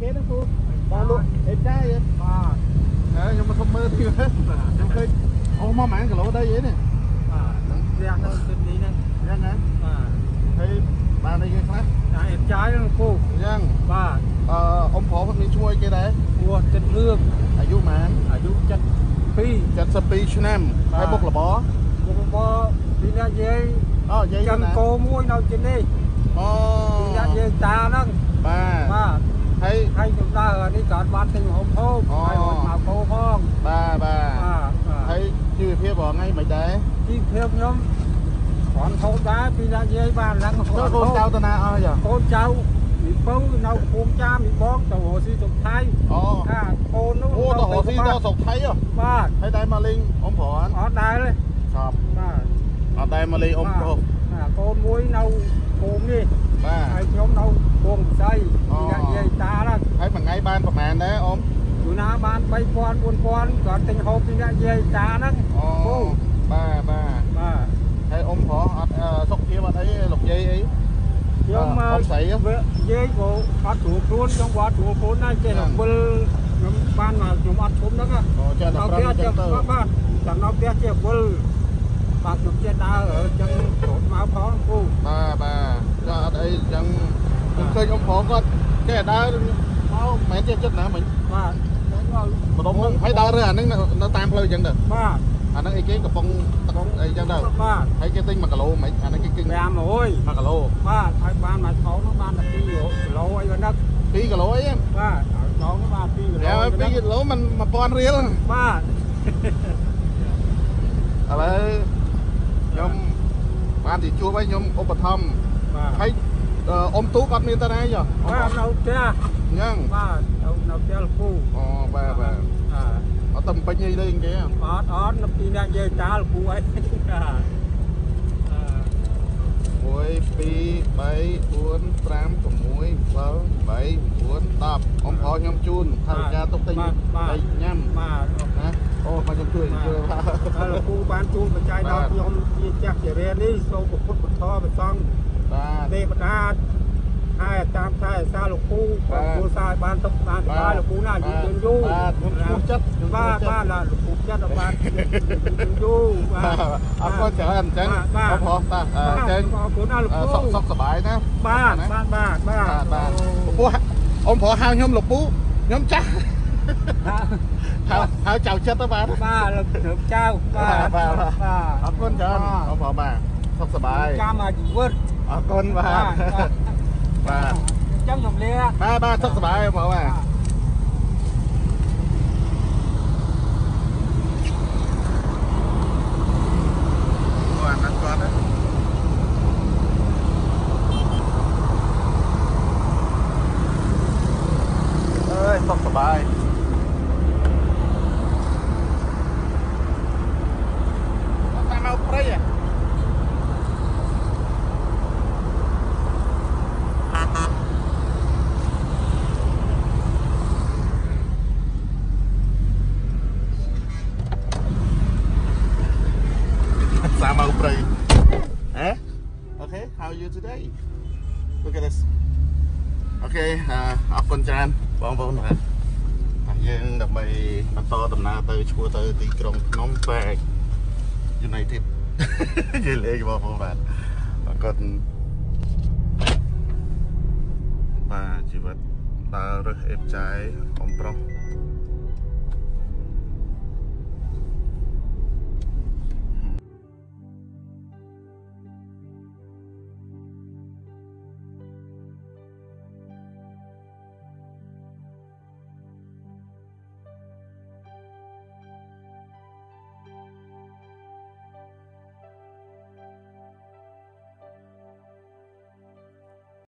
អីគេហ្នឹងគ្រូបងលក់អេចាយបាទហើយខ្ញុំមកសុំមើលទីមើលខ្ញុំឃើញអូមកម៉ានគីឡូដីអីនេះបាទនឹងផ្ទះនៅទីនេះហ្នឹងយ៉ាងណាបាទហើយបានអីគេខ្លះតែអេចាយហ្នឹងគ្រូយ៉ាងបាទអឺអ៊ំប្រុសគាត់មានឈ្មោះអីគេដែរគួរចិត្តរឿងអាយុប៉ុន្មានអាយុ72 72ឆ្នាំហើយបុកលបគុំបពីអ្នកយាយអូយាយចាំណាគោមួយនៅទីនេះអូពីអ្នកយាយតាហ្នឹងបាទបាទ ហើយ ហើយខ្ញុំដើរនេះក៏បានទិញហូបហូប អូ ហើយហូបមកគោផង បាទបាទ បាទបាទ ហើយជីវភាពបងថ្ងៃមិនដែរ ជីវភាពខ្ញុំគ្រាន់ហូបដែរពីអ្នកយាយបានឡើង ចូលកូនចៅតាណាអស់យ៉ា កូនចៅមីពៅនៅភូមិចាមីបងទៅរស់ស៊ីទៅថៃ អូ ថាកូននោះ អូទៅរកស៊ីទៅស្រុកថៃហ៎ បាទ ហើយដែរមកលេងអ៊ំប្រុសអត់ អត់ដែរទេ ครับ បាទ អត់ដែរមកលេងអ៊ំប្រុស បាទកូនមួយនៅភូមិនេះ បាទ ហើយខ្ញុំនៅភូមិពិសី អូ ពីអ្នកយាយ បានប្រហែលដែរអ៊ំយូរណាបាន3000 4000គាត់ទិញហូបពីអ្នកយាយតាហ្នឹងអូគូបាទបាទបាទហើយអ៊ំប្រុសអត់អឺសុខភាពអត់អីលោកយាយអីខ្ញុំអ៊ំស្រីហ៎វាយាយក៏អត់ត្រួតខ្លួនខ្ញុំក៏អត់ត្រួតខ្លួនដែរចេះតែវិលខ្ញុំបានមកខ្ញុំអត់ឈុំហ្នឹងណាអូចេះតែនៅប្រឹផ្ទះងចឹចេះងទៅបាទបាទចាំនៅផ្ទះចេះវិលបាទខ្ញុំចេះដើរអឺចឹងរត់មកផងគូបាទបាទចាអត់អីចឹងខ្ញុំឃើញអ៊ំប្រុសគាត់ចេះដើរ មកមិនមែនចេះចិត្តណាមិញបាទខ្ញុំឲ្យម្ដុំហ្នឹងហើយដើររើអាហ្នឹងនៅតាមផ្លូវចឹងទៅបាទអាហ្នឹងអីគេកំពុងទឹកអីចឹងទៅបាទហើយគេទិញ1គីឡូមិនអាហ្នឹងគេគិត500 1គីឡូបាទហើយបានមកថោនោះបានតែ2គីឡូអីហ្នឹង2គីឡូអីបាទឲ្យថោនោះបាន2គីឡូយ៉ា2គីឡូมัน1000រៀលបាទឥឡូវខ្ញុំបានទីជួបហើយខ្ញុំឧបត្ថម្ភបាទហើយ អឺអ៊ំទូកអត់មានតាណាយោបាទនៅផ្ទះអញ្ចឹងបាទនៅនៅផ្ទះលោកគ្រូអូបាទបាទបាទអត់ទៅពេញអីទេគេអត់អត់នៅពីអ្នកយាយតាលោកគ្រូអីបាទ1 2 3 4 5 6 7 8 9 10អ៊ំប្រុសខ្ញុំជូនថាវិការទុកទិញហើយញ៉ាំបាទណាអូមកខ្ញុំជួយជួយហើយលោកគ្រូបានជួនបច្ច័យដល់ខ្ញុំជាចាស់ជារៀននេះសូមពុទ្ធពុទ្ធធម៌ប្រសង់ បាទទេវតាហើយតាមថែរក្សាលោកគ្រូគ្រូសារបានទុកបានសុបាយលោកគ្រូណាយូរយូរបាទខ្ញុំឈ្មោះចិត្តបាទបាទលោកគ្រូចិត្តបានយូរយូរបាទអរគុណច្រើនអញ្ចឹងអរព្រោះតាអញ្ចឹងអរគុណណាលោកគ្រូសុខសុខសប្បាយណាបាទបាទបាទបាទបាទបាទពពោះអ៊ំប្រុសហៅខ្ញុំលោកពូខ្ញុំចាស់ហៅហៅចៅចិត្តទៅបាទបាទលោកគ្រូចៅបាទបាទអរគុណច្រើនអ៊ំប្រុសបាទសុខសប្បាយចាំអាជីវិត អរគុណបាទបាទចឹងខ្ញុំលាបាទបាទសុខសប្បាយអ៊ំប្រុសបាទអាហ្នឹងគាត់ណាអើយសុខសប្បាយតាមមកព្រៃហ៎ សាមកព្រៃហ៎ Okay how are you today Look at this អូខេអរគុណច្រើនបងប្អូនបាទហើយយើងដើម្បីបន្តដំណើរទៅឈ្មោះទៅទីក្រុងភ្នំពេញ United និយាយលេងបងប្អូនបាទអរគុណបាទជីវិតដើររើសអេបចាយអ៊ំប្រុស